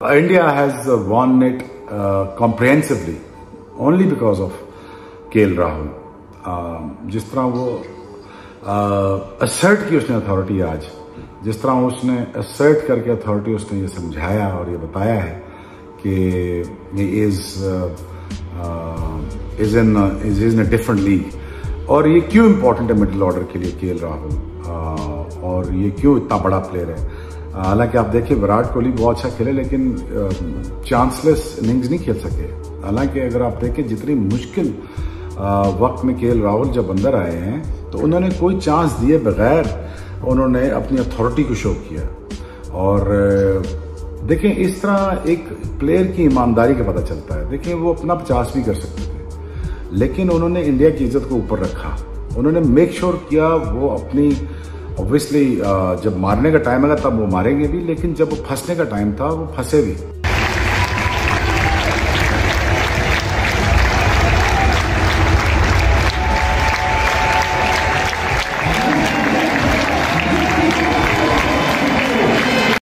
India has won it uh, comprehensively only because of के Rahul uh, जिस तरह वो असर्ट uh, की उसने अथॉरिटी आज जिस तरह उसने असर्ट करके अथॉरिटी उसने ये समझाया और ये बताया है कि is is in is is in different league और ये क्यों इंपॉर्टेंट है मिडिल ऑर्डर के लिए के राहुल uh, और ये क्यों इतना बड़ा प्लेयर है? हालाँकि आप देखिए, विराट कोहली बहुत अच्छा खेले, लेकिन चांसलेस इनिंग्स नहीं खेल सके। हालाँकि अगर आप देखें, जितनी मुश्किल वक्त में के राहुल जब अंदर आए हैं तो उन्होंने कोई चांस दिए बगैर उन्होंने अपनी अथॉरिटी को शो किया। और देखें, इस तरह एक प्लेयर की ईमानदारी का पता चलता है। देखें, वो अपना पचास भी कर सकते थे। लेकिन उन्होंने इंडिया की इज़्ज़त को ऊपर रखा। उन्होंने मेक श्योर sure किया, वो अपनी ऑब्वियसली uh, जब मारने का टाइम आएगा तब वो मारेंगे भी लेकिन जब वो फंसने का टाइम था वो फंसे भी।